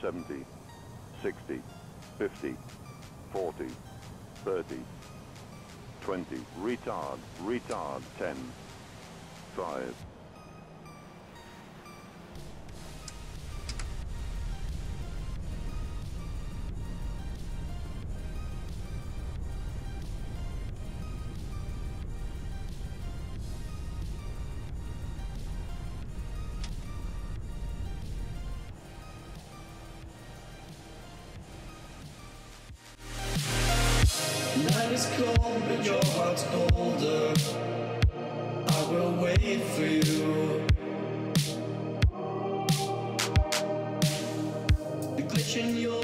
70, 60, 50, 40, 30, 20, retard, retard, 10, 5, Night is cold, but your heart's colder. I will wait for you. The glitch in your